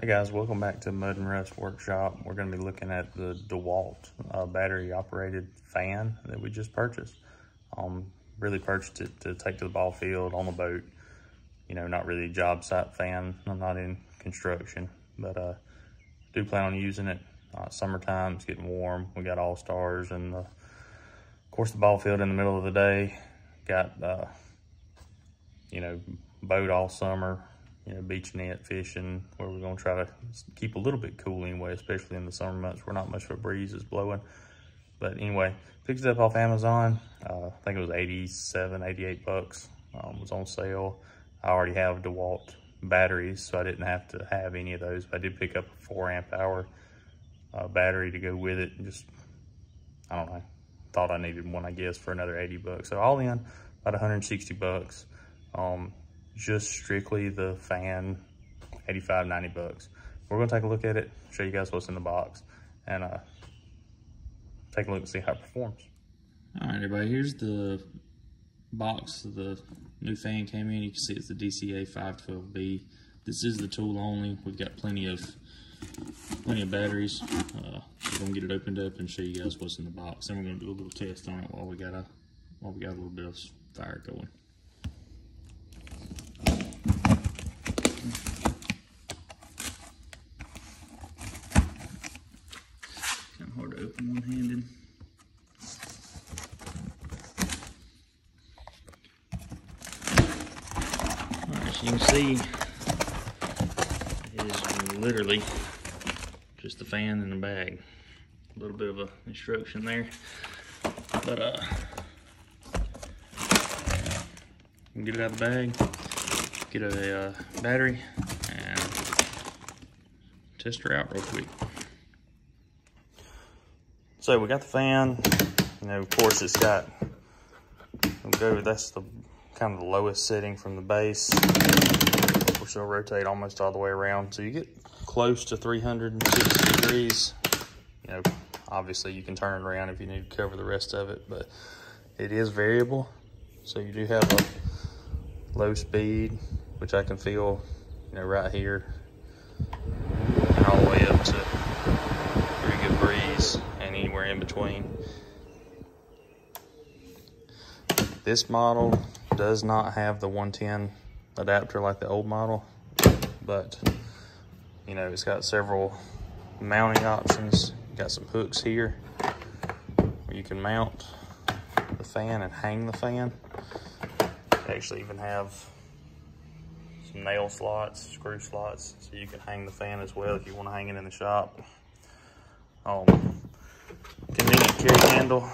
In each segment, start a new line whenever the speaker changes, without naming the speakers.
Hey guys, welcome back to Mud and Rust Workshop. We're going to be looking at the DeWalt uh, battery operated fan that we just purchased. Um, really purchased it to take to the ball field on the boat. You know, not really a job site fan. I'm not in construction, but uh, do plan on using it. Uh, summertime, it's getting warm. We got all stars and the, of course the ball field in the middle of the day. Got, uh, you know, boat all summer, you know, beach net fishing, where we're gonna try to keep a little bit cool anyway, especially in the summer months where not much of a breeze is blowing. But anyway, picked it up off Amazon. Uh, I think it was 87, 88 bucks. Um, was on sale. I already have DeWalt batteries, so I didn't have to have any of those. But I did pick up a four amp hour uh, battery to go with it. And just, I don't know, thought I needed one, I guess, for another 80 bucks. So all in, about 160 bucks. Um, just strictly the fan, 85, 90 bucks. We're gonna take a look at it, show you guys what's in the box, and uh, take a look and see how it performs.
All right, everybody, here's the box the new fan came in. You can see it's the DCE 512B. This is the tool only. We've got plenty of plenty of batteries. Uh, we're gonna get it opened up and show you guys what's in the box. Then we're gonna do a little test on it while we got a while we got a little bit of fire going. Kind of hard to open one-handed. So you can see it is literally just the fan in the bag. A little bit of a instruction there. But uh get it out of the bag, get a uh, battery, and test her out real quick.
So we got the fan, you know, of course it's got, we'll go, that's the kind of the lowest setting from the base. which it'll rotate almost all the way around. So you get close to 360 degrees. You know, obviously you can turn it around if you need to cover the rest of it, but it is variable. So you do have a low speed, which I can feel, you know, right here, and all the way up to pretty good breeze and anywhere in between. This model does not have the 110 adapter like the old model, but you know, it's got several mounting options. got some hooks here where you can mount the fan and hang the fan. Actually even have some nail slots, screw slots, so you can hang the fan as well if you want to hang it in the shop. Um, convenient carry handle,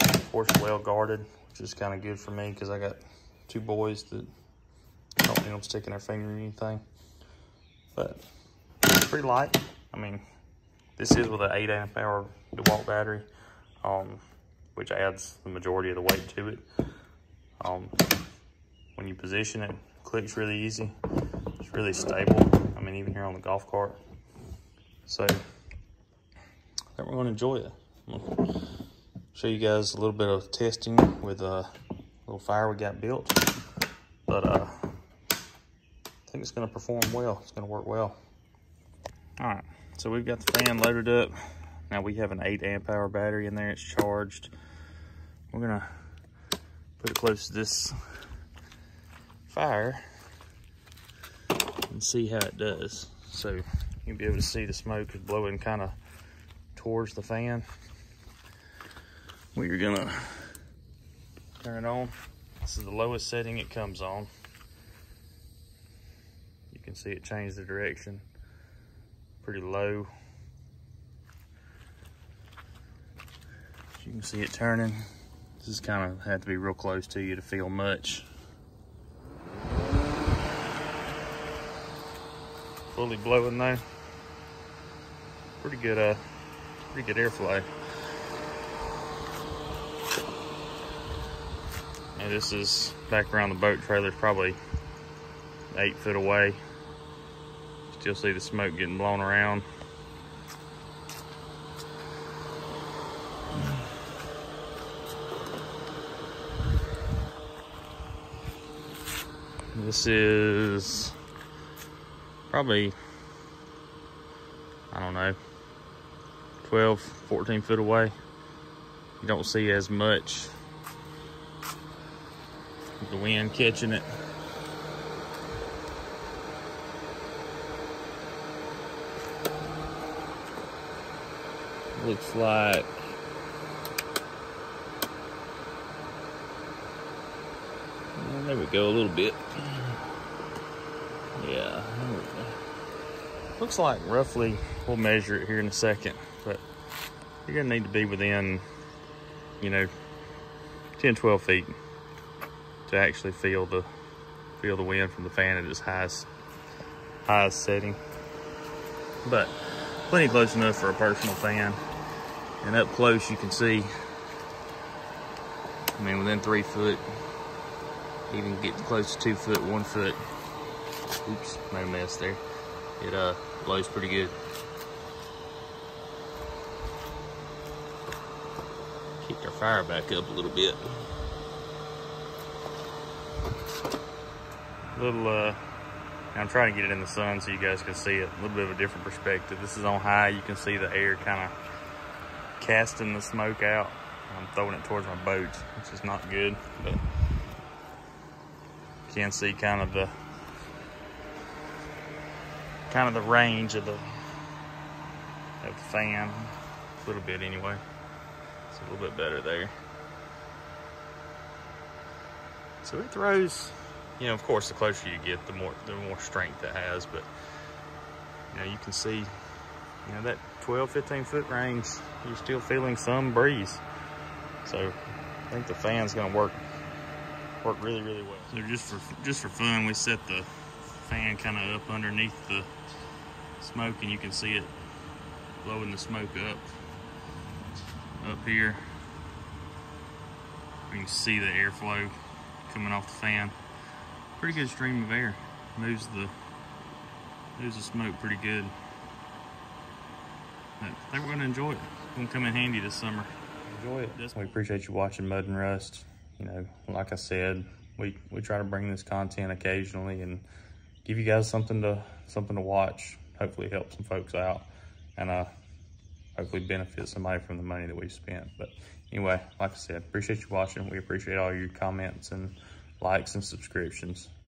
of course well guarded, which is kind of good for me because I got two boys that don't need them sticking their finger in anything. But it's pretty light. I mean, this is with an 8 amp hour DeWalt battery, um, which adds the majority of the weight to it. Um, when you position it, clicks really easy. It's really stable. I mean, even here on the golf cart. So, I think we're going to enjoy it. Show you guys a little bit of testing with a little fire we got built. But uh, I think it's going to perform well. It's going to work well. All right, so we've got the fan loaded up. Now we have an 8 amp hour battery in there. It's charged. We're going to put it close to this fire and see how it does. So you'll be able to see the smoke is blowing kind of towards the fan. We're gonna turn it on. This is the lowest setting it comes on. You can see it change the direction. Pretty low. You can see it turning. This is kind of have to be real close to you to feel much. Fully blowing though. Pretty good, uh, pretty good airflow. And this is back around the boat trailer, probably eight foot away. Still see the smoke getting blown around. This is probably I don't know, 12, 14 foot away. You don't see as much the wind catching it. Looks like there we go a little bit. Yeah, Looks like roughly, we'll measure it here in a second, but you're gonna need to be within, you know, 10, 12 feet to actually feel the feel the wind from the fan at its highest highest setting. But plenty close enough for a personal fan. And up close you can see, I mean within three foot, even get close to two foot, one foot. Oops, made a mess there. It uh blows pretty good. Kicked our fire back up a little bit. Little uh I'm trying to get it in the sun so you guys can see it. A little bit of a different perspective. This is on high. You can see the air kind of casting the smoke out. I'm throwing it towards my boat, which is not good, but can see kind of the kind of the range of the of the fan. A little bit anyway. It's a little bit better there. So it throws, you know, of course, the closer you get, the more the more strength it has. But you know, you can see, you know, that 12, 15 foot range, you're still feeling some breeze. So I think the fan's gonna work work really, really well. So just for just for fun, we set the fan kind of up underneath the smoke, and you can see it blowing the smoke up up here. You can see the airflow coming off the fan. Pretty good stream of air. Moves the moves the smoke pretty good. I think we're gonna enjoy it. It's gonna come in handy this summer. Enjoy it. We appreciate you watching Mud and Rust. You know, like I said, we we try to bring this content occasionally and give you guys something to something to watch. Hopefully help some folks out and uh hopefully benefit somebody from the money that we've spent. But anyway, like I said, appreciate you watching. We appreciate all your comments and likes and subscriptions.